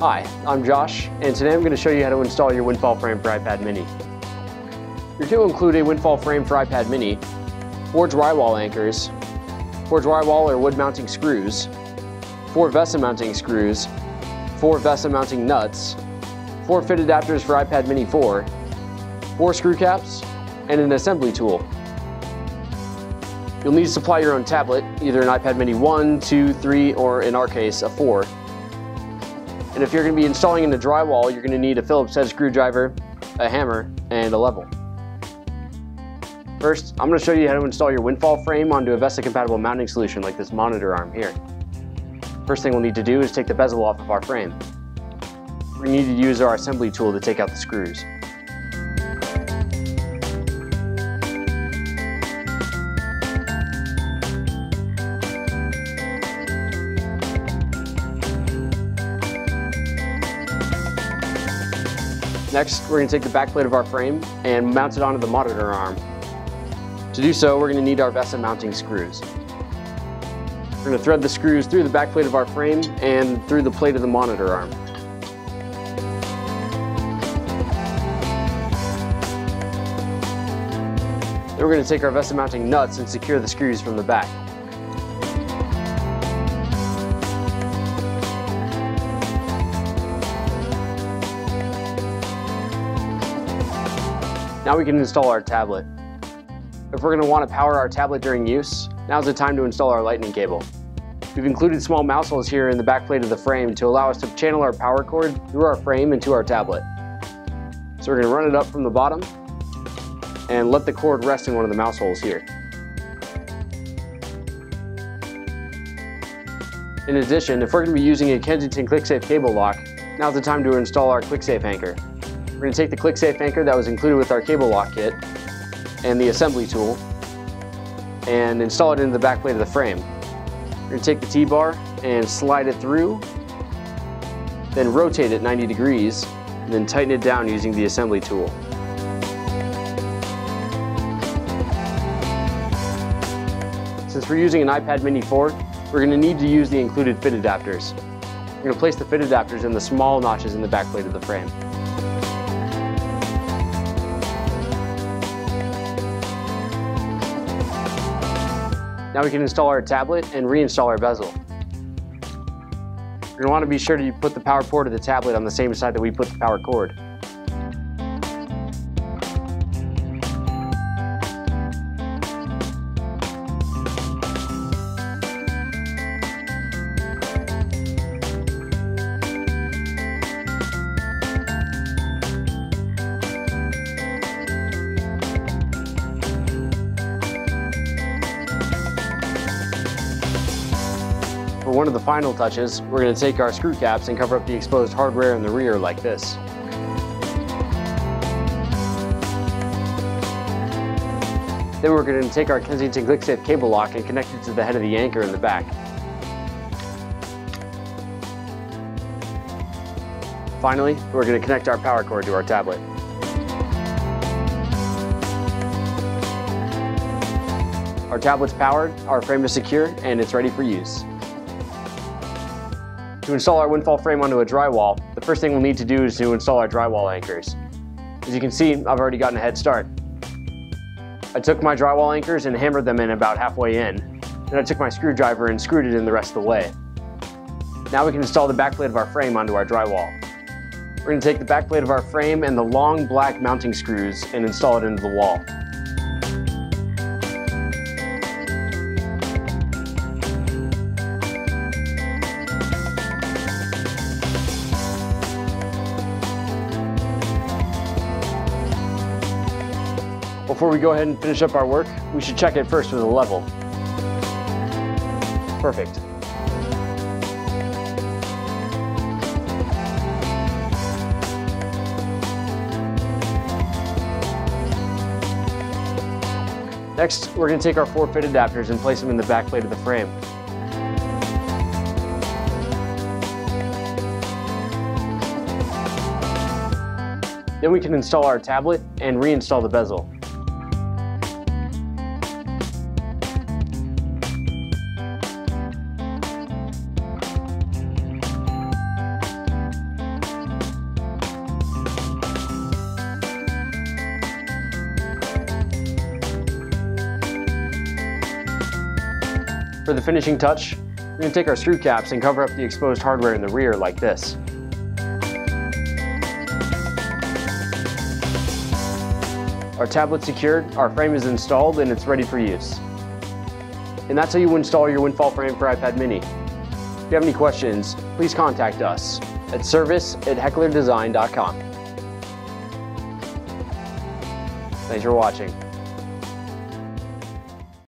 Hi, I'm Josh, and today I'm going to show you how to install your WindFall frame for iPad mini. Your kit will include a WindFall frame for iPad mini, four drywall anchors, four drywall or wood mounting screws, four VESA mounting screws, four VESA mounting nuts, four fit adapters for iPad mini 4, four screw caps, and an assembly tool. You'll need to supply your own tablet, either an iPad mini 1, 2, 3, or in our case, a 4. And if you're going to be installing in the drywall, you're going to need a Phillips head screwdriver, a hammer, and a level. First, I'm going to show you how to install your WindFall frame onto a VESA compatible mounting solution like this monitor arm here. First thing we'll need to do is take the bezel off of our frame. We need to use our assembly tool to take out the screws. Next, we're going to take the back plate of our frame and mount it onto the monitor arm. To do so, we're going to need our VESA mounting screws. We're going to thread the screws through the back plate of our frame and through the plate of the monitor arm. Then we're going to take our VESA mounting nuts and secure the screws from the back. Now we can install our tablet. If we're going to want to power our tablet during use, now's the time to install our lightning cable. We've included small mouse holes here in the back plate of the frame to allow us to channel our power cord through our frame into our tablet. So we're going to run it up from the bottom and let the cord rest in one of the mouse holes here. In addition, if we're going to be using a Kensington ClickSafe cable lock, now's the time to install our ClickSafe anchor. We're going to take the ClickSafe anchor that was included with our cable lock kit and the assembly tool and install it into the back plate of the frame. We're going to take the T-bar and slide it through, then rotate it 90 degrees, and then tighten it down using the assembly tool. Since we're using an iPad mini 4, we're going to need to use the included fit adapters. We're going to place the fit adapters in the small notches in the back plate of the frame. Now we can install our tablet and reinstall our bezel. You're going to want to be sure to put the power port of the tablet on the same side that we put the power cord. For one of the final touches, we're going to take our screw caps and cover up the exposed hardware in the rear like this. Then we're going to take our Kensington ClickSafe cable lock and connect it to the head of the anchor in the back. Finally, we're going to connect our power cord to our tablet. Our tablet's powered, our frame is secure, and it's ready for use. To install our WindFall frame onto a drywall, the first thing we'll need to do is to install our drywall anchors. As you can see, I've already gotten a head start. I took my drywall anchors and hammered them in about halfway in. Then I took my screwdriver and screwed it in the rest of the way. Now we can install the backplate of our frame onto our drywall. We're going to take the backplate of our frame and the long black mounting screws and install it into the wall. Before we go ahead and finish up our work, we should check it first with a level. Perfect. Next, we're going to take our four fit adapters and place them in the back plate of the frame. Then we can install our tablet and reinstall the bezel. For the finishing touch, we're going to take our screw caps and cover up the exposed hardware in the rear like this. Our tablet's secured, our frame is installed, and it's ready for use. And that's how you install your WindFall frame for iPad mini. If you have any questions, please contact us at service at hecklerdesign.com. Thanks for watching.